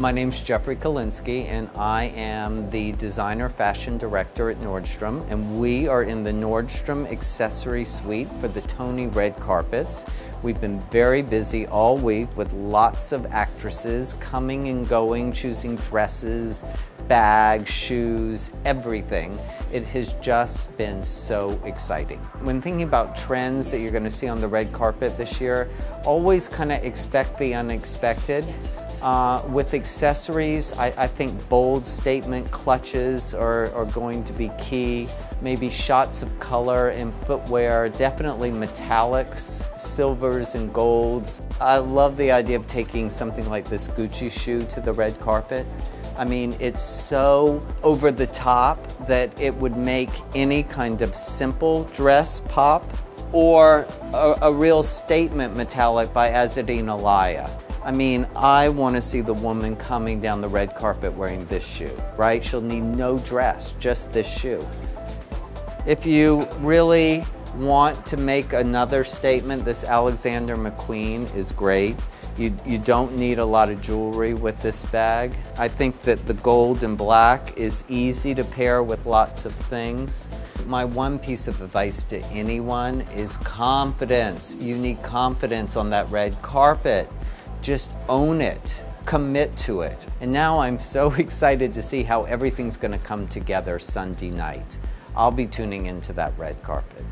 My name's Jeffrey Kalinsky, and I am the designer fashion director at Nordstrom. And we are in the Nordstrom accessory suite for the Tony red carpets. We've been very busy all week with lots of actresses coming and going, choosing dresses, bags, shoes, everything. It has just been so exciting. When thinking about trends that you're going to see on the red carpet this year, always kind of expect the unexpected. Uh, with accessories, I, I, think bold statement clutches are, are, going to be key. Maybe shots of color in footwear, definitely metallics, silvers and golds. I love the idea of taking something like this Gucci shoe to the red carpet. I mean, it's so over the top that it would make any kind of simple dress pop or a, a real statement metallic by Azzedine Alaïa. I mean, I want to see the woman coming down the red carpet wearing this shoe, right? She'll need no dress, just this shoe. If you really want to make another statement, this Alexander McQueen is great. You, you don't need a lot of jewelry with this bag. I think that the gold and black is easy to pair with lots of things. My one piece of advice to anyone is confidence. You need confidence on that red carpet. Just own it, commit to it. And now I'm so excited to see how everything's gonna come together Sunday night. I'll be tuning into that red carpet.